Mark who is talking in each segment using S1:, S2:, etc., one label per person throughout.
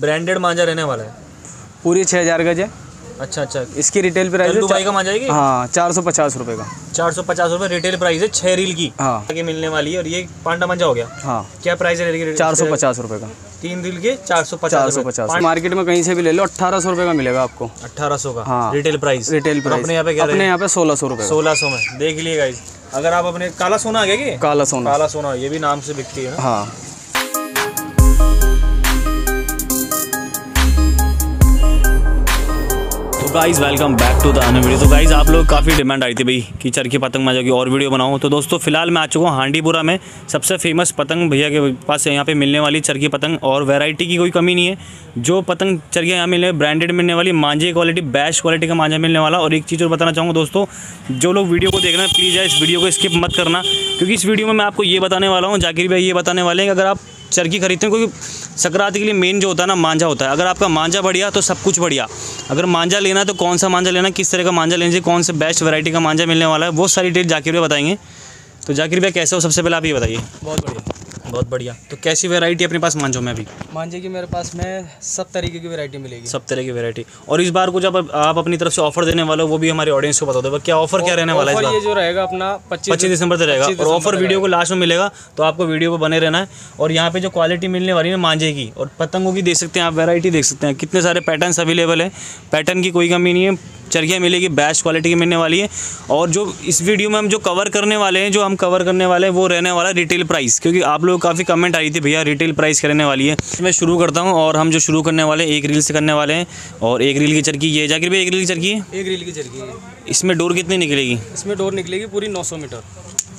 S1: Branded मांझा रहने वाला है?
S2: पूरी छः हज़ार गज है।
S1: अच्छा अच्छा।
S2: इसकी रिटेल प्राइस है
S1: दुबई का मांझा है
S2: हाँ चार सौ पचास रुपये का।
S1: चार सौ पचास रुपये रिटेल प्राइस है छह रील की।
S2: हाँ।
S1: आगे मिलने वाली है और ये पांडा मांझा हो गया।
S2: हाँ।
S1: क्या प्राइस है
S2: चार सौ पचास रुपये का।
S1: तीन रील के चार सौ पचास
S2: सौ पचास। मार्केट में कहीं से भी ले लो अट्ठारह सौ रुपये का मिलेगा आपको।
S1: अठारह सौ का
S2: हाँ।
S1: रिटेल प्राइस
S2: रिटेल प्राइस
S1: अपने यहाँ पे क्या
S2: अपने यहाँ पे सोलह सौ रुपये
S1: सोलह सौ में। देख लिए अगर आप अपने काला सोना आ गया
S2: काला सोना।
S1: काला सोना ये भी नाम से बिकती है
S2: हाँ।
S1: Guys welcome back to the video तो गाइज़ आप लोग काफ़ी डिमांड आई थी भाई कि चरखी पतंग माजा की और वीडियो बनाऊँ। तो दोस्तों, फ़िलहाल मैं आ चुका हूँ हांडीपुरा में सबसे फ़ेमस पतंग भैया के पास यहाँ पे मिलने वाली चरखी पतंग और वैरायटी की कोई कमी नहीं है। जो पतंग चरखियाँ यहाँ मिलने ब्रांडेड मिलने वाली मांझे क्वालिटी बेस्ट क्वालिटी का मांझा मिलने वाला। और एक चीज़ और बताना चाहूँगा दोस्तों, जो लोग वीडियो को देख रहे हैं प्लीज़ इस वीडियो को स्किप मत करना। क्योंकि इस वीडियो में मैं आपको ये बताने वाला हूँ, जाकिर भाई ये बताने वाले हैं अगर आप चरखी खरीदते हैं, क्योंकि संक्रांति के लिए मेन जो होता है ना, मांझा होता है। अगर आपका मांझा बढ़िया तो सब कुछ बढ़िया। अगर मांझा लेना तो कौन सा मांझा लेना किस तरह का मांझा लेना चाहिए कौन से बेस्ट वैरायटी का मांझा मिलने वाला है, वो सारी डिटेल जाकिर भाई बताएँगे। तो जाकिर भैया, कैसे हो? सबसे पहले आप ये बताइए।
S2: बहुत बढ़िया।
S1: बहुत बढ़िया। तो कैसी वैरायटी अपने पास मांझो में अभी?
S2: मांझे की मेरे पास में सब तरीके की वैरायटी मिलेगी।
S1: सब तरह की वैरायटी और इस बार को जब आप अपनी तरफ़ से ऑफ़र देने वाले हो वो भी हमारे ऑडियंस को बता दो। क्या ऑफ़र क्या रहने वाला है
S2: ये जो रहेगा अपना पच्चीस
S1: पच्चीस दिसंबर तक रहेगा। और ऑफ़र वीडियो को लास्ट में मिलेगा तो आपको वीडियो पे बने रहना है। और यहाँ पे जो क्वालिटी मिलने वाली है मांझे की और पतंगों की देख सकते हैं आप वैरायटी देख सकते हैं। कितने सारे पैटर्न अवेलेबल है। पैटर्न की कोई कमी नहीं है। चरखियाँ मिलेगी बेस्ट क्वालिटी की मिलने वाली है। और जो इस वीडियो में हम जो कवर करने वाले हैं जो हम कवर करने वाले हैं वो रहने वाला है रिटेल प्राइस क्योंकि आप लोग काफ़ी कमेंट आई थी भैया रिटेल प्राइस करने वाली है। मैं शुरू करता हूँ और हम जो शुरू करने वाले हैं एक रील से करने वाले हैं और एक रील की चरखी ये जाकर भी एक रील की चरखी है?
S2: एक रील की चरखी है।
S1: इसमें डोर कितनी निकलेगी?
S2: इसमें डोर निकलेगी पूरी 900 मीटर।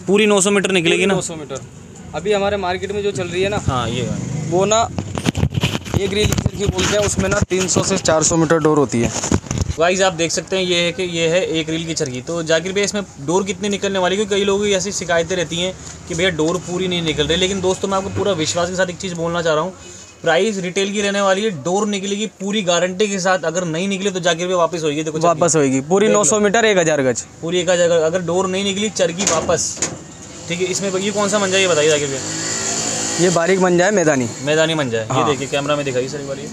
S1: पूरी 900 मीटर निकलेगी ना?
S2: 900 मीटर। अभी हमारे मार्केट में जो चल रही है ना
S1: हाँ ये
S2: वो ना एक रील की चरखी बोलते हैं उसमें ना 300 से 400 मीटर डोर होती है।
S1: गाइस आप देख सकते हैं ये है कि ये है एक रील की चरखी। तो जाकिर भैया इसमें डोर कितनी निकलने वाली क्योंकि कई लोगों की ऐसी शिकायतें रहती हैं कि भैया डोर पूरी नहीं निकल रही। लेकिन दोस्तों मैं आपको पूरा विश्वास के साथ एक चीज़ बोलना चाह रहा हूँ। प्राइस रिटेल की रहने वाली है डोर निकलेगी पूरी गारंटी के साथ। अगर नहीं निकले तो जाकिर भैया वापस होगी देखो।
S2: वापस होएगी। पूरी 900 मीटर एक हज़ार गज।
S1: पूरी एक जगह अगर डोर नहीं निकली चरखी वापस। ठीक है इसमें ये कौन सा मंजा है ये बताइए जाकिर भैया
S2: ये बारीक बन जाए मैदानी।
S1: मैदानी मंजा है। ये
S2: हाँ।
S1: देखिए कैमरा में दिखाइए सर एक बार ये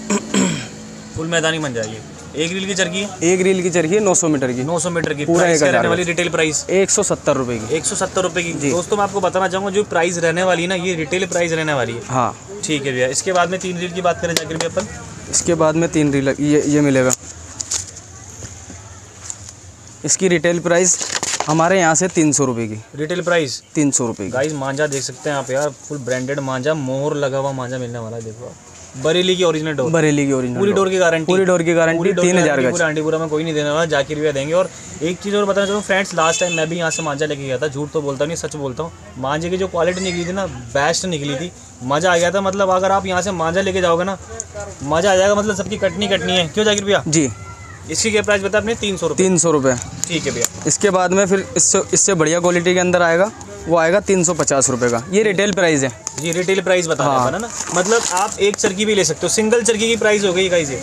S1: फुल मैदानी मंजा है ये। एक रील की चरखी है
S2: एक रील की चरखी है 900 मीटर की।
S1: 900 मीटर की।
S2: पूरा एक
S1: रहने वाली रिटेल प्राइस
S2: एक सौ सत्तर रुपये की।
S1: एक सौ सत्तर रुपये की। दोस्तों मैं आपको बताना चाहूँगा जो प्राइस रहने वाली है ना ये रिटेल प्राइस रहने वाली है।
S2: हाँ।
S1: ठीक है भैया इसके बाद में तीन रील की बात करें जाकर भैया अपन।
S2: इसके बाद में तीन रील ये ये मिलेगा। इसकी रिटेल प्राइस हमारे यहाँ से तीन सौ रुपये की।
S1: रिटेल प्राइस
S2: तीन सौ रुपये
S1: गाइस मांझा देख सकते हैं आप यार फुल ब्रांडेड मांझा मोहर लगा हुआ मांझा मिलने वाला है देखो आप। बरेली की ओरिजिनल डोर
S2: बरेली की ओरिजिनल
S1: पूरी डोर की गारंटी
S2: पूरी डोर की गारंटी तीन हज़ार गज
S1: पूरे आंटीपुरा में कोई नहीं देने वाला जाकिर भैया देंगे। और एक चीज़ और बताना चाहूँ फ्रेंड्स लास्ट टाइम मैं भी यहाँ से मांझा लेके गया था झूठ तो बोलता नहीं सच बोलता हूँ। मांझे की जो क्वालिटी निकली थी ना बेस्ट निकली थी। मज़ा आ गया था मतलब अगर आप यहाँ से मांझा लेके जाओगे ना मज़ा आ जाएगा मतलब सबकी कटनी कटनी है। क्यों जाकिर भैया?
S2: जी।
S1: इसकी क्या प्राइस बताया आपने? तीन सौ रुपये
S2: तीन सौ रुपये
S1: ठीक है भैया।
S2: इसके बाद में फिर इससे इससे बढ़िया क्वालिटी के अंदर आएगा। वो आएगा तीन सौ पचास रुपये का। ये रिटेल प्राइस है।
S1: जी रिटेल प्राइस बता
S2: हाँ।
S1: ना? मतलब आप एक चरखी भी ले सकते हो। सिंगल चरखी की प्राइस हो गई गाइस ये।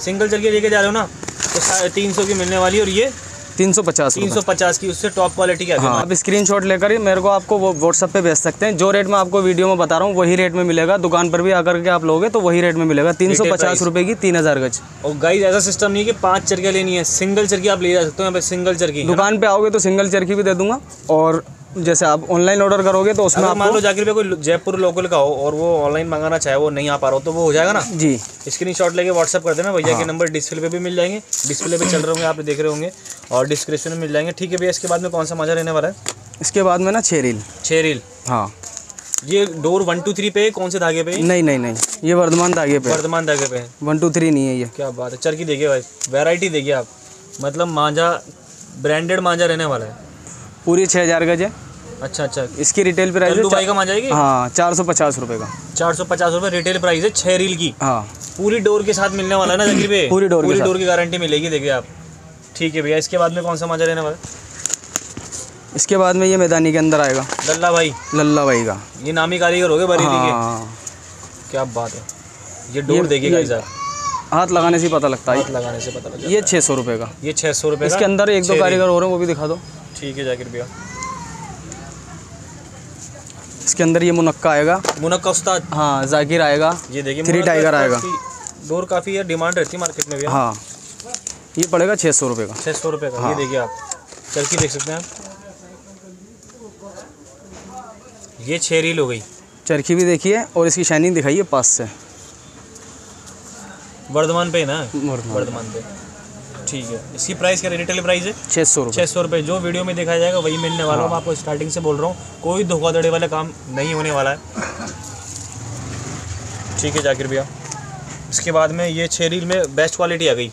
S1: सिंगल चरखी लेके जा रहे हो ना तो तीन सौ की मिलने वाली और ये
S2: तीन सौ पचास
S1: तीन सौ पचास की उससे टॉप क्वालिटी की है
S2: आप स्क्रीन शॉट लेकर ही मेरे को आपको वो व्हाट्सअप पे भेज सकते हैं। जो रेट मैं आपको वीडियो में बता रहा हूँ वही रेट में मिलेगा। दुकान पर भी आकर के आप लोगे तो वही रेट में मिलेगा। तीन सौ पचास रुपये की तीन हज़ार गज।
S1: और गाइस ऐसा सिस्टम नहीं है कि पाँच चरखियाँ लेनी है। सिंगल चरखी आप ले जा सकते हो यहाँ पे सिंगल चरखी
S2: दुकान पे आओगे तो सिंगल चरखी भी दे दूँगा। और जैसे आप ऑनलाइन ऑर्डर करोगे तो उसमें
S1: मान लो जाकर कोई जयपुर लोकल का हो और वो ऑनलाइन मंगाना चाहे वो नहीं आ पा रहा हो तो वो हो जाएगा ना?
S2: जी।
S1: स्क्रीन शॉट लेके व्हाट्सअप कर देना भैया के नंबर डिस्प्ले पे भी मिल जाएँगे। डिस्प्ले पे चल रहे होंगे आप देख रहे होंगे और डिस्क्रिप्शन में मिल जाएँगे। ठीक है भैया इसके बाद में कौन सा मज़ा रहने वाला है?
S2: इसके बाद में ना छः रील
S1: छः रील।
S2: हाँ।
S1: ये डोर वन टू थ्री पे है, कौन से धागे पे
S2: नहीं नहीं नहीं। ये वर्धमान धागे पे
S1: वर्धमान धागे पे है।
S2: वन टू थ्री नहीं है ये।
S1: क्या बात है चरखी देखिए भाई। वैरायटी देखिए आप। मतलब मांझा ब्रांडेड मांझा रहने वाला है।
S2: पूरी छः हज़ार गज है।
S1: अच्छा अच्छा।
S2: इसकी रिटेल प्राइस है
S1: दुबई का है कि
S2: हाँ चार सौ पचास रुपये का।
S1: चार सौ पचास रुपये रिटेल प्राइस है छः रील की।
S2: हाँ।
S1: पूरी डोर के साथ मिलने वाला है ना जगीर पे?
S2: पूरी डोर
S1: पूरी डोर की गारंटी मिलेगी देखिए आप। ठीक है भैया इसके बाद में कौन सा मांझा रहने वाला?
S2: इसके बाद में ये मैदानी के अंदर आएगा।
S1: लल्ला भाई।
S2: लल्ला भाई का।
S1: ये नामी कारीगर हो गए बरेली के।
S2: हाँ।
S1: क्या बात है। ये डोर देखिएगा इधर
S2: हाथ लगाने से पता लगता है।
S1: हाथ लगाने से पता लगा
S2: ये छः सौ रुपये का।
S1: ये छः सौ रुपये
S2: इसके अंदर एक दो कारीगर हो रहे हैं वो भी दिखा दो।
S1: ठीक है जाकिर भैया।
S2: इसके अंदर ये मुनक्का आएगा।
S1: मुनक्का उस्ताद।
S2: हाँ जाकिर आएगा।
S1: ये देखिए
S2: थ्री टाइगर आएगा।
S1: की डोर काफ़ी है डिमांड रहती है मार्केट में भी।
S2: हाँ। ये पड़ेगा छः सौ रुपये का।
S1: छः सौ रुपये का। हाँ। ये देखिए आप चरखी देख सकते हैं आप। ये छः रील हो गई।
S2: चरखी भी देखिए और इसकी शाइनिंग दिखाइए पास से।
S1: वर्धमान पे ना।
S2: वर्धमान
S1: पे। ठीक है। इसकी प्राइस क्या रिटेल प्राइस है?
S2: छः सौ रुपये
S1: छः सौ रुपये जो वीडियो में दिखाया जाएगा वही मिलने वाला
S2: हाँ।
S1: हूँ। आपको स्टार्टिंग से बोल रहा हूँ कोई धोखाधड़ी वाला काम नहीं होने वाला है। ठीक है जाकिर भैया। इसके बाद में ये छः रील में बेस्ट क्वालिटी आ गई।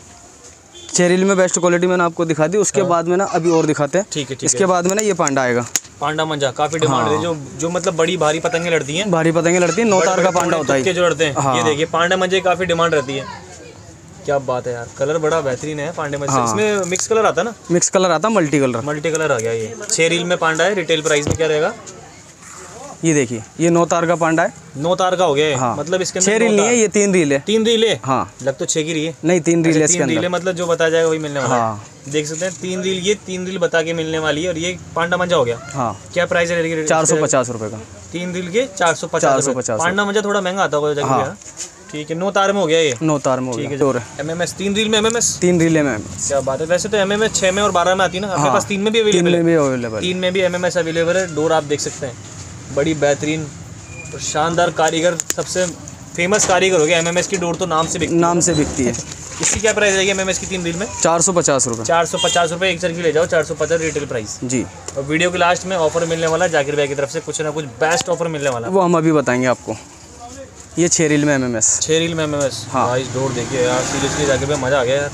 S2: चेरिल में बेस्ट क्वालिटी मैंने आपको दिखा दी। उसके बाद में ना अभी और दिखाते हैं।
S1: ठीक है ठीक
S2: इसके बाद में ना ये पांडा आएगा।
S1: पांडा मंजा काफ़ी डिमांड है। जो जो मतलब बड़ी भारी पतंगे लड़ती हैं।
S2: भारी पतंगे लड़ती है। नौ तार का पांडा होता है।
S1: जो लड़ते हैं।
S2: हाँ।
S1: ये देखिए पांडा मंजे काफ़ी डिमांड रहती है। क्या बात है यार। कलर बड़ा बेहतरीन है पांडे मंजे
S2: हाँ।
S1: इसमें मिक्स कलर आता है ना?
S2: मिक्स कलर आता है मल्टी कलर
S1: मल्टी कलर आ गया ये। छः रील में पांडा है रिटेल प्राइस में क्या रहेगा?
S2: ये देखिए ये नौ तार का पांडा है।
S1: नौ तार का हो गया हाँ। मतलब इसके
S2: छह रील नहीं है ये तीन रील है।
S1: तीन रील है?
S2: हाँ।
S1: लग तो छः की रही है।
S2: नहीं तीन रील है
S1: अच्छा, तीन रील है मतलब जो बताया जाएगा वही मिलने वाला
S2: हाँ।
S1: है। देख सकते हैं तीन रील ये तीन रील बता के मिलने वाली है और ये पांडा मंजा हो गया।
S2: हाँ।
S1: क्या प्राइस है
S2: चार सौ पचास रुपये का।
S1: तीन रील के चार सौ पचास
S2: 450
S1: पांडा मंजा थोड़ा महँगा आता होगा जगह
S2: हाँ।
S1: ठीक है नौ तार में हो गया ये?
S2: नौ तार में हो
S1: है
S2: गया। और
S1: एम एम एस तीन रील में एम एम एस
S2: तीन रील मैम
S1: क्या बात है। वैसे तो एम एम एस छः में और बारह में आती है ना? आपके
S2: हाँ।
S1: पास तीन में भी अवेलेबल है?
S2: अवेलेबल
S1: तीन में भी एम एम एस अवेलेबल है। डोर आप देख सकते हैं। बड़ी बेहतरीन और शानदार कारीगर सबसे फ़ेमस कारीगर हो गया। एम एम एस की डोर तो नाम से बिकती
S2: नाम से बिकती है।
S1: इसकी क्या प्राइस रहेगी एम एम एस की तीन रील में?
S2: चार सौ पचास रुपये
S1: चार सौ पचास रुपये एक चरखी ले जाओ चार सौ पचास रिटेल प्राइस
S2: जी।
S1: और वीडियो के लास्ट में ऑफ़र मिलने वाला है जाकिर भाई की तरफ़ से कुछ ना कुछ बेस्ट ऑफ़र मिलने वाला है।
S2: वो हम अभी बताएँगे आपको। ये छः रील में एम एम एस
S1: छः रील में एम एम एस
S2: हाँ।
S1: भाई डोर देखिए यार सीरियसली जाकिर भाई मज़ा आ गया यार।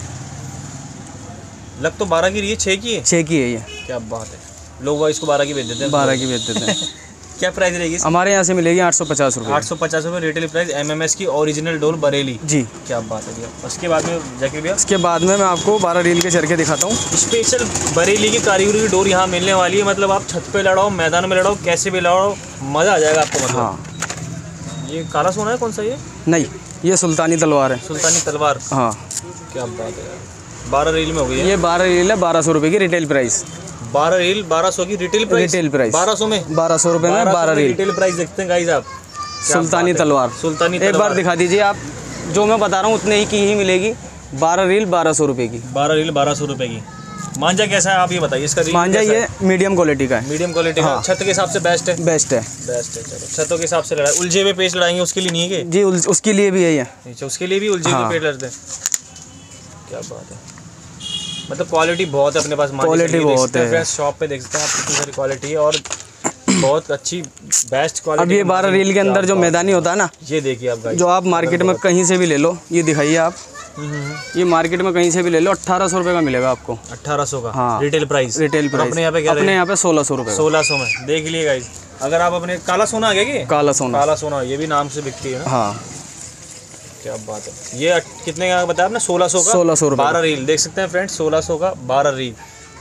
S1: लग तो बारह की रही है छः की है?
S2: छः की है ये।
S1: क्या बात है। लोग इसको बारह की बेच देते हैं।
S2: बारह की बेच देते हैं।
S1: क्या प्राइस रहेगी
S2: हमारे यहाँ से मिलेगी आठ सौ पचास रुपये
S1: आठ सौ पचास रुपये retail price M M S की ओरिजिनल डोर बरेली।
S2: जी।
S1: क्या बात है भैया। उसके बाद में जाकिर भैया?
S2: इसके बाद में मैं आपको बारह रील के चरखे दिखाता हूँ।
S1: स्पेशल बरेली की कारीगरी की डोर यहाँ मिलने वाली है। मतलब आप छत पे लड़ाओ मैदान में लड़ाओ कैसे भी लड़ाओ मज़ा आ जाएगा आपको मतलब।
S2: हाँ।
S1: ये काला सोना है कौन सा ये?
S2: नहीं ये सुल्तानी तलवार है।
S1: सुल्तानी तलवार।
S2: हाँ।
S1: क्या बात है बारह रील में हो गई
S2: ये बारह रील है बारह सौ रुपये की रिटेल प्राइस
S1: बारह रील बारह सौ की रिटेल प्राइस
S2: रिटेल प्राइस
S1: बारह सौ में?
S2: बारह सौ रुपये में बारह रील।
S1: रिटेल प्राइस देखते हैं गाइज़ आप।
S2: सुल्तानी तलवार।
S1: सुल्तानी
S2: एक बार दिखा दीजिए आप जो मैं बता रहा हूँ उतने ही की ही मिलेगी। बारह रील बारह सौ रुपये की।
S1: बारह रील बारह सौ रुपए की। मांझा कैसा है आप ये बताइए इसका
S2: मांझा ये मीडियम क्वालिटी का है।
S1: मीडियम क्वालिटी का?
S2: हाँ।
S1: छत के हिसाब से बेस्ट है?
S2: बेस्ट है।
S1: बेस्ट है चलो। छतों के हिसाब से लड़ाई उलझे हुए पेज लड़ाएँगे उसके लिए नहीं है
S2: जी उस- उसके लिए भी है ये।
S1: अच्छा उसके लिए भी उलझे
S2: हाँ।
S1: हुए पेज लड़ते हैं। क्या बात है। मतलब क्वालिटी बहुत है अपने पास की, देख
S2: बहुत
S1: है। शॉप पे देख सकते हैं आप कितनी सारी क्वालिटी है और बहुत अच्छी बेस्ट क्वालिटी
S2: अब ये बारह रील के अंदर जो मैदानी होता है ना
S1: ये देखिए आप
S2: जो आप मार्केट में कहीं से भी ले लो ये दिखाइए आप। ये मार्केट में कहीं से भी ले लो अट्ठारह सौ रुपये का मिलेगा आपको।
S1: अट्ठारह सौ का?
S2: हाँ।
S1: रिटेल प्राइस
S2: रिटेल प्राइस
S1: अपने यहाँ पे क्या
S2: अपने यहाँ पे सोलह सौ रुपये
S1: सोलह सौ में। देख लिए गाइस अगर आप अपने काला सोना आ गया कि
S2: काला सोना।
S1: काला सोना ये भी नाम से बिकती है ना?
S2: हाँ।
S1: क्या बात है। ये कितने का बताया आपने? सोलह सौ का?
S2: 1600 रुपए
S1: बारह रील देख सकते हैं फ्रेंड सोलह सौ का बारह रील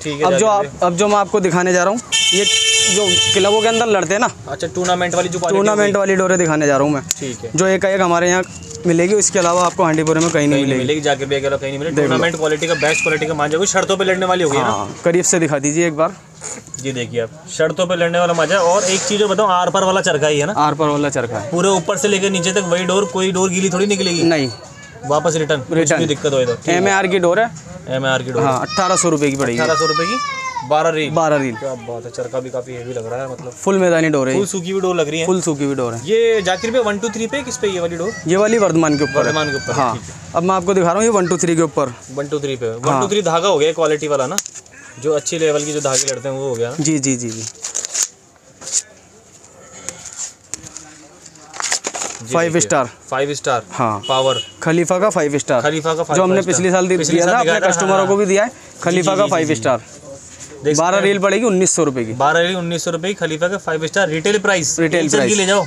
S1: ठीक है
S2: अब जो आप अब जो मैं आपको दिखाने जा रहा हूँ ये जो क्लबों के अंदर लड़ते हैं ना
S1: अच्छा टूर्नामेंट वाली जो
S2: टूर्नामेंट वाली डोरे दिखाने जा रहा हूँ मैं।
S1: ठीक है।
S2: जो एक एक हमारे यहाँ मिलेगी इसके अलावा आपको हांडीपुरे में कहीं नहीं मिलेगी।
S1: मिलेगी जाके भी अकेला कहीं नहीं मिलेगी। टूर्नामेंट क्वालिटी का बेस्ट क्वालिटी का मांझा कोई शर्तों पे लड़ने वाली होगी
S2: हाँ करीब से दिखा दीजिए एक बार।
S1: जी देखिए आप शर्तों पे लड़ने वाला मज़ा है और एक चीज़ बताओ आर पार वाला चरखा ही है ना?
S2: आर पर वाला चरखा है।
S1: पूरे ऊपर से लेकर नीचे तक वही डोर कोई डोर गीली थोड़ी निकलेगी?
S2: नहीं।
S1: वापस रिटर्न। भी दिक्कत हो तो
S2: एम की डोर है।
S1: एम आर की डोर।
S2: हाँ अट्ठारह सौ रुपये की पड़ेगी।
S1: अठारह सौ रुपए की। बारह रील।
S2: बारह रील।
S1: क्या बात है चरखा भी काफ़ी हेवी लग रहा है मतलब।
S2: फुल मैदानी डोर है
S1: फुल सूखी भी डोर लग रही है।
S2: फुल सूखी हुई डोर है।
S1: ये जाकिर पे वन टू थ्री पे किस पे ये वाली डोर?
S2: ये वाली वर्धमान के ऊपर
S1: वर्धमान के ऊपर
S2: हाँ अब मैं आपको दिखा रहा हूँ ये वन टू थ्री के ऊपर।
S1: वन टू थ्री पे। वन
S2: हाँ।
S1: टू थ्री धागा हो गया क्वालिटी वाला ना। जो अच्छी लेवल की जो धागे लड़ते हैं वो हो गया
S2: जी जी जी जी। फाइव स्टार
S1: फाइव स्टार
S2: हाँ।
S1: पावर
S2: खलीफा का फाइव स्टार
S1: खलीफा का
S2: जो हमने पिछले साल दिया था अपने कस्टमरों को भी दिया है खलीफा का फाइव स्टार बारह रील पड़ेगी उन्नीस सौ रुपए की।
S1: बारह रील उन्नीस सौ रुपए की खलीफा का five star retail price retail
S2: price।
S1: ले जाओ।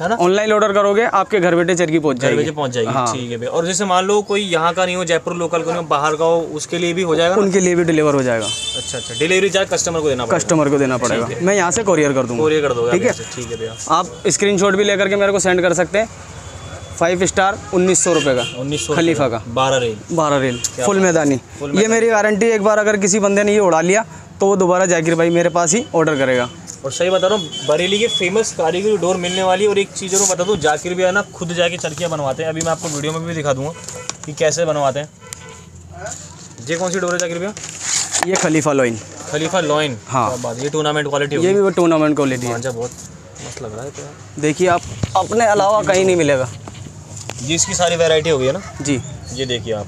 S1: है ना?
S2: ऑनलाइन ऑर्डर करोगे आपके घर बैठे चरखी पहुँच
S1: घर
S2: जाएगी।
S1: बजे पहुँच जाएगी
S2: हाँ।
S1: ठीक है भैया और जैसे मान लो कोई यहाँ का नहीं हो जयपुर लोकल का नहीं हो बाहर का हो उसके लिए भी हो जाएगा
S2: उनके लिए भी डिलीवर हो जाएगा।
S1: अच्छा अच्छा। डिलीवरी चार्ज कस्टमर को देना पड़ेगा।
S2: कस्टमर को देना पड़ेगा। मैं यहाँ से कोरियर कर दूँगा।
S1: कोरियर कर दोगे
S2: ठीक है।
S1: ठीक है भैया।
S2: आप स्क्रीनशॉट भी लेकर के मेरे को सेंड कर सकते हैं। फाइव स्टार उन्नीस सौ रुपये का
S1: उन्नीस सौ
S2: खलीफा का।
S1: बारह रेल।
S2: बारह रेल फुल मैदानी। ये मेरी गारंटी एक बार अगर किसी बंदे ने ये उड़ा लिया तो वो दोबारा जाकिर भाई मेरे पास ही ऑर्डर करेगा।
S1: और सही बता रहा हूँ बरेली के फ़ेमस कारीगरी डोर मिलने वाली है और एक चीज़ और बता दूँ जाकिर भी है ना खुद जाके चरखियाँ बनवाते हैं। अभी मैं आपको वीडियो में भी दिखा दूँगा कि कैसे बनवाते हैं। ये कौन सी डोर है जाकिर भैया?
S2: ये खलीफा लोइन
S1: खलीफा लॉइन
S2: हाँ।
S1: बात ये टूर्नामेंट क्वालिटी
S2: ये भी वो टूर्नामेंट क्वालिटी है।
S1: मांझा बहुत मस्त लग रहा है तो
S2: देखिए आप अपने अलावा कहीं नहीं मिलेगा।
S1: ये इसकी सारी वैरायटी हो गई है ना?
S2: जी।
S1: ये देखिए आप।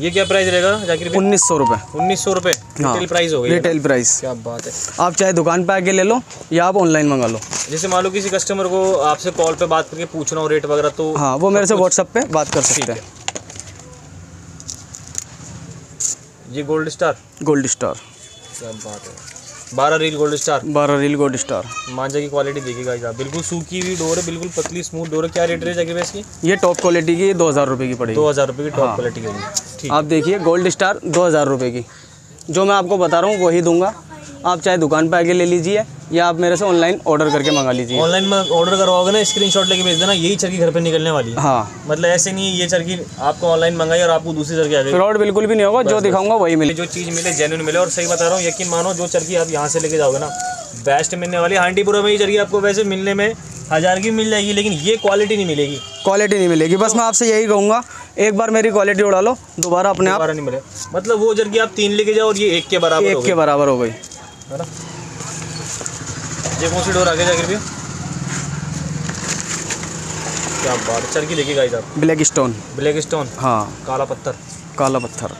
S1: ये क्या प्राइस रहेगा जाकिर
S2: उन्नीस सौ रुपये
S1: उन्नीस सौ रुपये। रिटेल प्राइस हो गई
S2: रिटेल प्राइस
S1: क्या बात है।
S2: आप चाहे दुकान पे आके ले लो या आप ऑनलाइन मंगा लो।
S1: जैसे मान लो किसी कस्टमर को आपसे कॉल पे बात करके पूछना हो रेट वगैरह तो
S2: हाँ वो मेरे से व्हाट्सअप पे बात कर सकते हैं।
S1: ये गोल्ड स्टार
S2: गोल्ड स्टार
S1: क्या बात है। बारह रील गोल्ड स्टार।
S2: बारह रील गोल्ड स्टार।
S1: मांझा की क्वालिटी देखिएगा आप बिल्कुल सूखी हुई डोर है बिल्कुल पतली स्मूथ डोर है। क्या रेट है जाके इसकी
S2: ये टॉप क्वालिटी की दो हज़ार रुपये की पड़ेगी।
S1: दो हज़ार रुपये की टॉप
S2: हाँ।
S1: क्वालिटी की होगी।
S2: आप देखिए गोल्ड स्टार दो हज़ार रुपये की। जो मैं आपको बता रहा हूँ वही दूँगा। आप चाहे दुकान पर आके ले लीजिए। या आप मेरे से ऑनलाइन ऑर्डर करके मंगा लीजिए।
S1: ऑनलाइन में ऑर्डर करवाओगे ना स्क्रीनशॉट लेके भेज देना यही चरखी घर पे निकलने वाली है।
S2: हाँ।
S1: मतलब ऐसे नहीं है ये चरखी आपको ऑनलाइन मंगाई और आपको दूसरी चरखी आ गई।
S2: फ्रॉड बिल्कुल भी नहीं होगा जो दिखाऊँगा वही मिले।
S1: जो चीज़ मिले जेन्यून मिले। और सही बता रहा हूँ यकीन मानो जो चरखी आप यहाँ से लेके जाओगे ना बेस्ट मिलने वाली। हांडीपुरा में ये चरखी आपको वैसे मिलने में हज़ार की मिल जाएगी लेकिन ये क्वालिटी नहीं मिलेगी।
S2: क्वालिटी नहीं मिलेगी। बस मैं आपसे यही कहूँगा एक बार मेरी क्वालिटी उड़ा लो दोबारा अपने आप
S1: दोबारा नहीं मिले। मतलब वो चरखी आप तीन लेके जाओ और ये एक के बराबर हो
S2: एक के बराबर हो गई।
S1: है ना? ये कौन सी डोर आगे जाकर भी क्या बात है चरखी देखिए गाइस आप।
S2: Black stone.
S1: Black stone?
S2: हाँ।
S1: काला पत्थर।
S2: काला पत्थर।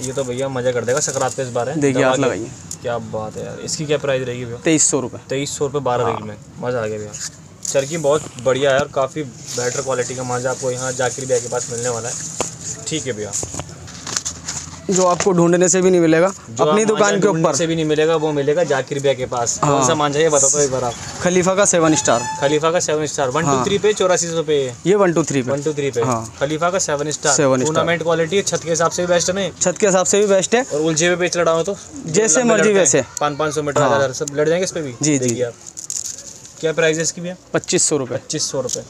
S1: ये तो भैया मज़ा कर देगा सकरात पे इस बार है।
S2: देखिए आप लगाइए।
S1: क्या बात है यार इसकी क्या प्राइस रहेगी भैया?
S2: तेईस सौ रुपये
S1: तेईस सौ रुपये बारह रील में। मज़ा आ गया भैया। चरखी बहुत बढ़िया है और काफ़ी बेटर क्वालिटी का मांझा आपको यहाँ जाकिर भैया के पास मिलने वाला है। ठीक है भैया।
S2: जो आपको ढूँढने से भी नहीं मिलेगा अपनी दुकान के ऊपर।
S1: से भी नहीं मिलेगा वो मिलेगा जाकिर भैया के पास।
S2: हाँ।
S1: कौन सा मांझा ये बता दो एक बार आप।
S2: खलीफा का सेवन स्टार।
S1: खलीफा का सेवन स्टार। वन टू
S2: हाँ।
S1: थ्री पे चौरासी सौ पे?
S2: ये वन टू थ्री पे।
S1: वन टू थ्री पे।
S2: हाँ।
S1: खलीफा का seven star.
S2: Seven
S1: tournament quality छत के हिसाब से भी बेस्ट है
S2: छत के हिसाब से भी बेस्ट है।
S1: और उलझे पे पेच लड़ाओ तो?
S2: जैसे मर्ज़ी वैसे।
S1: पाँच पाँच सौ मीटर
S2: हाँ।
S1: सब लड़ जाएँगे इस पे भी?
S2: जी, जी।
S1: क्या प्राइस है इसकी भैया?
S2: पच्चीस सौ रुपये
S1: पच्चीस सौ रुपये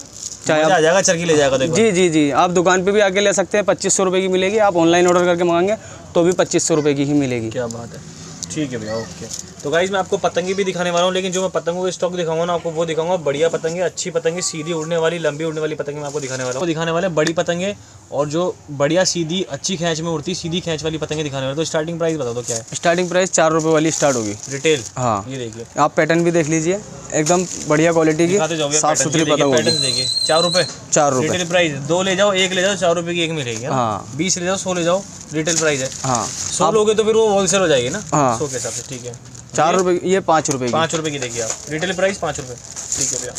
S2: चाहे
S1: मज़ा आ जाएगा चरखी ले जाएगा देखो।
S2: जी जी जी। आप दुकान पे भी आके ले सकते हैं पच्चीस सौ रुपये की मिलेगी। आप ऑनलाइन ऑर्डर करके मंगाएँगे तो भी पच्चीस सौ रुपये की ही मिलेगी।
S1: क्या बात है। ठीक है भैया ओके। तो गाइज़ मैं आपको पतंगी भी दिखाने वाला हूँ लेकिन जो मैं पतंगों का स्टॉक दिखाऊँगा ना आपको वो दिखाऊँगा। बढ़िया पतंगे अच्छी पतंगे सीधी उड़ने वाली लंबी उड़ने वाली पतंगे मैं आपको दिखाने वाला हूँ। दिखाने वाले बड़ी पतंगे और जो बढ़िया सीधी अच्छी खैंच में उड़ती सीधी खैंच वाली पतंगे दिखाने वाले। तो स्टार्टिंग प्राइस बता दो क्या है?
S2: स्टार्टिंग प्राइस चार रुपये वाली स्टार्ट होगी।
S1: रिटेल
S2: हाँ।
S1: ये देखिए
S2: आप पैटर्न भी देख लीजिए। एकदम बढ़िया क्वालिटी की साफ़ सुथरी पतंग
S1: पैटर्न देखिए चार रुपये
S2: चार रुपये
S1: रिटेल प्राइस दो ले जाओ एक ले जाओ चार रुपये की एक मिलेगी हाँ बीस ले जाओ सौ ले जाओ रिटेल प्राइस है।
S2: हाँ।
S1: सौ लोगे तो फिर वो होलसेल हो जाएगी ना?
S2: हाँ।
S1: सौ के हिसाब से ठीक है।
S2: चार रुपये ये पाँच रुपये की।
S1: पाँच रुपये की देखिए आप। रिटेल प्राइस पाँच रुपये ठीक है भैया।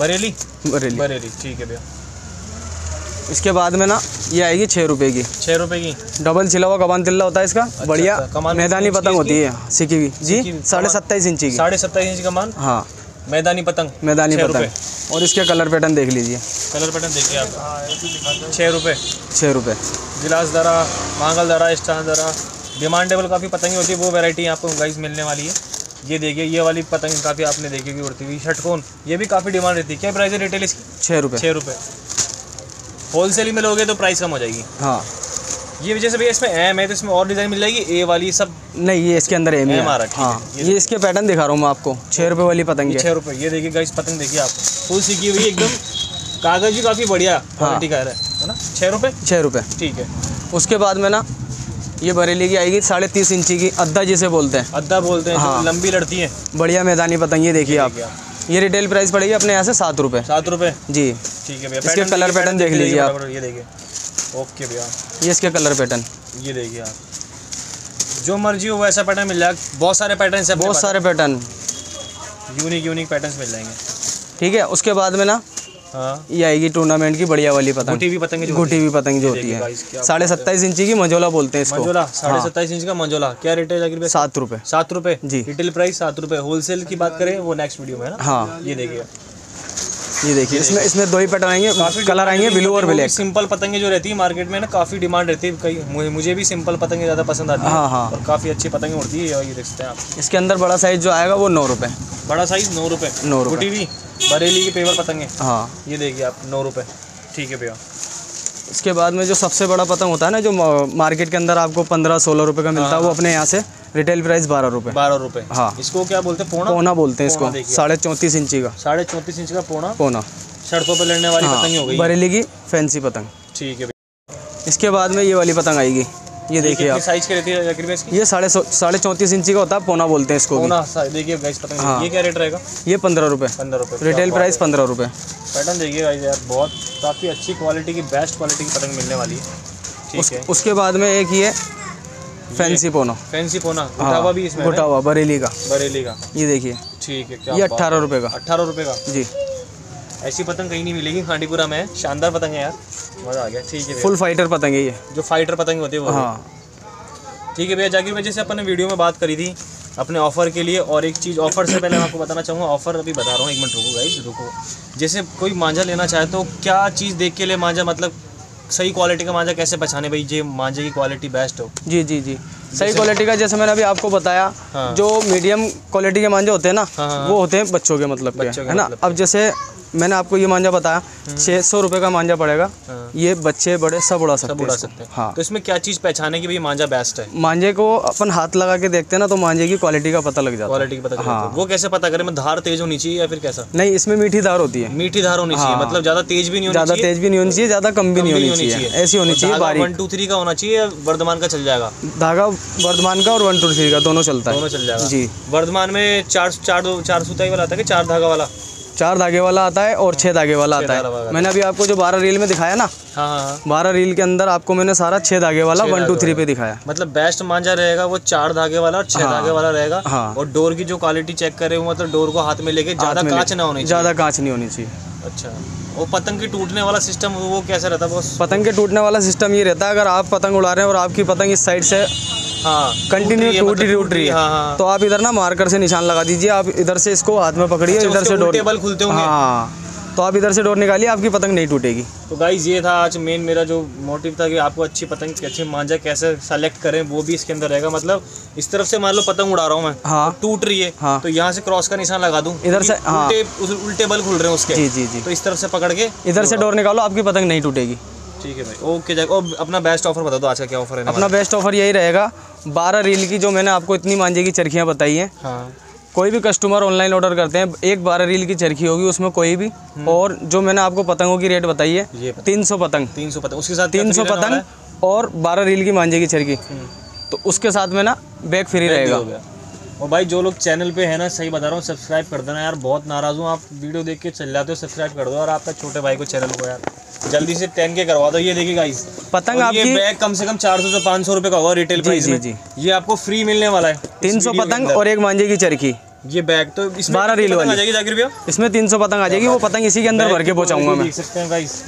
S1: बरेली?
S2: बरेली।
S1: बरेली ठीक है भैया।
S2: इसके बाद में ना ये आएगी छः रुपये की।
S1: छः रुपये की?
S2: डबल छिला हुआ कबान तिल्ला होता है इसका बढ़िया।
S1: अच्छा, कमान
S2: मैदानी पतंग होती है सीखी हुई जी साढ़े सत्ताईस इंची की।
S1: साढ़े सत्ताईस इंच कमान
S2: हाँ।
S1: मैदानी पतंग
S2: मैदानी पतंग। और इसके कलर पैटर्न देख लीजिए।
S1: कलर पैटर्न देखिए आप। छः रुपये
S2: छः रुपये
S1: गिलास दरा मांगल दरा स्टार दरा डिमांडेबल काफ़ी पतंगी होती है वो वैरायटी आपको गाइस मिलने वाली है। ये देखिए ये वाली पतंग काफ़ी आपने देखी होगी उड़ती हुई। षटकोन ये भी काफ़ी डिमांड रहती है। क्या प्राइस है रिटेल इसकी?
S2: छः रुपये
S1: छः रुपये होलसेल में लोगे तो प्राइस कम हो जाएगी।
S2: हाँ।
S1: ये वजह से भैया इसमें एम है तो इसमें और डिज़ाइन मिल जाएगी? ए वाली सब
S2: नहीं ये इसके अंदर एम ही
S1: एम आ
S2: है
S1: रहा है, है,
S2: हाँ।
S1: ये
S2: ये इसके पैटर्न दिखा रहा हूँ मैं आपको। छः रुपये वाली पतंग
S1: छः रुपये ये देखिए गाइस पतंग देखिए आप। फुल सीखी हुई एकदम कागज़ भी काफ़ी बढ़िया क्वालिटी का है है ना? छः रुपये
S2: छः रुपये
S1: ठीक है।
S2: उसके बाद में ना ये बरेली की आएगी साढ़े तीस इंची की अद्दा जिसे बोलते हैं।
S1: अद्धा बोलते हैं
S2: हाँ।
S1: लंबी लड़ती है।
S2: बढ़िया मैदानी पतंग ये देखिए आप। ये रिटेल प्राइस पड़ेगी अपने यहाँ से सात रुपये
S1: सात रुपये
S2: जी।
S1: ठीक है भैया
S2: इसके कलर पैटर्न देख लीजिए आप।
S1: ये देखिए। ओके भैया।
S2: ये इसके कलर पैटर्न
S1: ये देखिए आप। जो मर्ज़ी हो वैसा पैटर्न मिल जाएगा। बहुत सारे पैटर्न है
S2: बहुत सारे पैटर्न
S1: यूनिक यूनिक पैटर्न मिल जाएँगे।
S2: ठीक है उसके बाद में ना
S1: हाँ
S2: ये आएगी टूर्नामेंट की बढ़िया वाली पतंग।
S1: गुटी भी पतंग जो
S2: गुटी हुई पतंग जो होती है। साढ़े सत्ताईस इंची की मंजोला बोलते हैं इसको।
S1: मंजोला साढ़े सत्ताईस इंच का मंजोला। क्या रेट है जाकिर
S2: सात रुपए।
S1: सात रुपए।
S2: जी।
S1: रिटेल प्राइस सात रुपए। होलसेल की बात करें वो नेक्स्ट वीडियो में है ना?
S2: हाँ।
S1: ये देखिए।
S2: ये देखिए इसमें इसमें दो ही पैटर्न आएँगे कलर आएँगे ब्लू और ब्लैक
S1: सिंपल पतंगे जो रहती है मार्केट में ना काफ़ी डिमांड रहती है कई मुझे- भी सिंपल पतंगे ज़्यादा पसंद आती है
S2: हाँ हाँ।
S1: और काफ़ी अच्छी पतंगे उड़ती है ये देख सकते हैं आप।
S2: इसके अंदर बड़ा साइज़ जो आएगा वो नौ रुपए।
S1: बड़ा साइज़ नौ रुपये
S2: नौ रुपये।
S1: भी बरेली की पेवर पतंगे।
S2: हाँ।
S1: ये देखिए आप नौ रुपए। ठीक है भैया।
S2: इसके बाद में जो सबसे बड़ा पतंग होता है ना जो मार्केट के अंदर आपको पंद्रह सोलह रुपये का मिलता है वो अपने यहाँ से रिटेल प्राइस बारह रुपए।
S1: बारह रुपए।
S2: हाँ।
S1: इसको क्या बोलते हैं? पोना
S2: पोना बोलते हैं इसको। साढ़े चौंतीस इंची का।
S1: साढ़े चौंतीस इंच का पोना
S2: पोना
S1: सड़कों पर लड़ने वाली
S2: हाँ
S1: पतंग हो गई।
S2: बरेली की फैंसी पतंग।
S1: ठीक है
S2: इसके बाद में ये वाली पतंग आएगी। ये देखिए आप।
S1: साइज़ की रहती है इसकी
S2: ये साढ़े सौ- साढ़े चौंतीस इंची का होता है पोना बोलते हैं इसको
S1: पोना देखिए गाइस पतंग
S2: हाँ।
S1: ये क्या रेट रहेगा?
S2: ये पंद्रह रुपये
S1: पंद्रह रुपए।
S2: रिटेल प्राइस पंद्रह रुपये
S1: पैटर्न देखिए गाइस यार बहुत काफ़ी अच्छी क्वालिटी की बेस्ट क्वालिटी की पतंग मिलने वाली है। ठीक
S2: उस,
S1: है।
S2: उसके बाद में एक ये फैंसी पोना।
S1: फैंसी पोना
S2: हाँ।
S1: भी इसमें
S2: हुआ बरेली का।
S1: बरेली का।
S2: ये देखिए।
S1: ठीक है क्या
S2: ये अट्ठारह रुपये का।
S1: अट्ठारह रुपए का?
S2: जी।
S1: ऐसी पतंग कहीं नहीं मिलेगी खांडीपुरा में शानदार पतंग है यार। मज़ा आ गया ठीक है
S2: फुल फाइटर पतंग है ये।
S1: जो फाइटर पतंग होती है वो।
S2: हाँ।
S1: ठीक है भैया जाकिर भाई जैसे अपन ने वीडियो में बात करी थी अपने ऑफ़र के लिए और एक चीज़ ऑफ़र से पहले मैं आपको बताना चाहूँगा ऑफ़र अभी बता रहा हूँ एक मिनट रुको गाइस रुको। जैसे कोई मांझा लेना चाहे तो क्या चीज़ देख के लिए मांझा मतलब सही क्वालिटी का मांझा कैसे पहचाने भाई ये मांझे की क्वालिटी बेस्ट हो?
S2: जी जी जी। सही क्वालिटी का जैसे मैंने अभी आपको बताया
S1: हाँ।
S2: जो मीडियम क्वालिटी के मांझे होते हैं ना
S1: हाँ, हाँ।
S2: वो होते हैं बच्चों के मतलब
S1: बच्चों के
S2: है ना?
S1: मतलब
S2: अब जैसे मैंने आपको ये मांझा बताया छः सौ रुपये का मांझा पड़ेगा।
S1: हाँ।
S2: ये बच्चे बड़े सब उड़ा सकते
S1: सब उड़ा सकते हैं।
S2: हाँ।
S1: तो इसमें क्या चीज़ पहचाने की भाई मांझा बेस्ट है?
S2: मांझे को अपन हाथ लगा के देखते हैं ना तो मांझे की क्वालिटी का पता लग जाता है।
S1: क्वालिटी की पता है। वो कैसे पता करें? मैं धार तेज होनी चाहिए या फिर कैसा?
S2: नहीं इसमें मीठी धार होती है।
S1: मीठी धार होनी चाहिए। मतलब ज़्यादा तेज भी नहीं
S2: ज़्यादा तेज भी नहीं होनी चाहिए ज़्यादा कम भी नहीं होनी चाहिए। ऐसी होनी चाहिए बारीक।
S1: वन टू थ्री का होना चाहिए वर्धमान का चल जाएगा?
S2: धागा वर्धमान का और वन टू थ्री का दोनों चलता है।
S1: दोनों चल जाएगा।
S2: जी।
S1: वर्धमान में चार चार दो चार सुताई वाला आता है कि चार धागा वाला?
S2: चार धागे वाला आता है और छः धागे वाला आता है। मैंने अभी आपको जो बारह रील में दिखाया ना
S1: हाँ हाँ हाँ।
S2: बारह रील के अंदर आपको मैंने सारा छः धागे वाला वन टू थ्री पे दिखाया।
S1: मतलब बेस्ट मांझा रहेगा वो चार धागे वाला और छह धागे वाला रहेगा।
S2: हाँ।
S1: और डोर की जो क्वालिटी चेक करे हुए मतलब डोर को हाथ में लेके ज़्यादा कांच ना होनी
S2: ज़्यादा कांच नहीं होनी चाहिए।
S1: अच्छा। वो पतंग की टूटने वाला सिस्टम वो कैसा रहता है बॉस
S2: पतंग के टूटने वाला सिस्टम ये रहता है अगर आप पतंग उड़ा रहे हैं और आपकी पतंग इस साइड से
S1: हाँ
S2: कंटिन्यू
S1: टूट रही है,
S2: टूट। रही
S1: हाँ
S2: तो आप इधर ना मार्कर से निशान लगा दीजिए आप इधर से इसको हाथ में पकड़िए
S1: अच्छा,
S2: इधर से डोर
S1: उल्टे बल खुलते होंगे।
S2: हाँ तो आप इधर से डोर निकालिए आपकी पतंग नहीं टूटेगी।
S1: तो गाइज़ ये था आज मेन मेरा जो मोटिव था कि आपको अच्छी पतंग अच्छी मांझा कैसे सेलेक्ट करें वो भी इसके अंदर रहेगा। मतलब इस तरफ़ से मान लो पतंग उड़ा रहा हूँ मैं
S2: हाँ।
S1: टूट रही है
S2: हाँ।
S1: तो यहाँ से क्रॉस का निशान लगा दूँ
S2: इधर से- हाँ।
S1: उल्टे बल खुल रहे हैं उसके।
S2: जी जी जी।
S1: तो इस तरफ़ से पकड़ के
S2: इधर से डोर निकालो आपकी पतंग नहीं टूटेगी।
S1: ठीक है भाई ओके जाए अपना बेस्ट ऑफ़र बता दो आज का क्या ऑफ़र है
S2: अपना बेस्ट ऑफ़र यही रहेगा बारह रील की जो मैंने आपको इतनी मांझे की चरखियाँ बताई हैं।
S1: हाँ।
S2: कोई भी कस्टमर ऑनलाइन ऑर्डर करते हैं एक बारह रील की चरखी होगी उसमें कोई भी। और जो मैंने आपको पतंगों की रेट बताई है तीन सौ पतंग।
S1: तीन सौ पतंग। उसके साथ
S2: तीन सौ पतंग और बारह रील की मांझे की चरखी। तो उसके साथ में ना बैग फ्री रहेगा।
S1: और भाई जो लोग चैनल पे है ना सही बता रहा हूँ सब्सक्राइब कर देना यार बहुत नाराज़ हूँ। आप वीडियो देख के चल जाते हो सब्सक्राइब कर दो और आपका छोटे भाई को चैनल को यार। जल्दी से टेन के करवा दो ये देखिए गाइस
S2: पतंग
S1: और ये बैग कम से कम 400 से पाँच सौ रुपये का होगा रिटेल प्राइस में।
S2: जी।
S1: ये आपको फ्री मिलने वाला है।
S2: तीन सौ पतंग और एक मांझे की चरखी।
S1: ये बैग तो इसमें
S2: बारह रील
S1: आ। जाएगी जाकिर भैया।
S2: इसमें तीन सौ पतंग आ जाएगी वो पतंग इसी के अंदर भर के पहुँचाऊँगा मैं।
S1: देख सकते हैं गाइस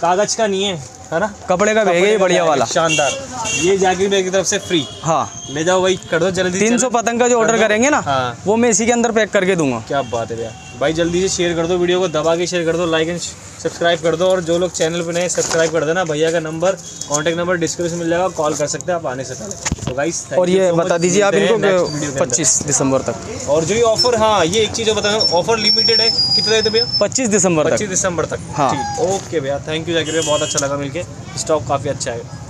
S1: कागज़ का नहीं है। है ना?
S2: कपड़े का बैग है बढ़िया वाला।
S1: शानदार। ये जाकिर मेरे की तरफ़ से फ्री
S2: हाँ।
S1: ले जाओ भाई कर दो जल्दी
S2: तीन सौ पतंग का जो ऑर्डर करेंगे ना
S1: हाँ।
S2: वो मैं इसी के अंदर पैक करके दूँगा।
S1: क्या बात है भैया। भाई जल्दी से शेयर कर दो वीडियो को दबा के शेयर कर दो लाइक एंड सब्सक्राइब कर दो और जो लोग चैनल पर नए सब्सक्राइब कर देना। भैया का नंबर कॉन्टैक्ट नंबर डिस्क्रिप्शन मिल जाएगा कॉल कर सकते हैं आप आने से पहले। तो गाइस
S2: और ये बता दीजिए आप इनको पच्चीस दिसंबर तक।
S1: और जो ये ऑफ़र हाँ ये एक चीज़ बता ऑफ़र लिमिटेड है। कितने रहते भैया?
S2: पच्चीस दिसंबर
S1: पच्चीस दिसंबर तक।
S2: हाँ।
S1: ओके भैया थैंक यू जाकिर भैया बहुत अच्छा लगा मिलकर स्टॉक काफ़ी अच्छा है।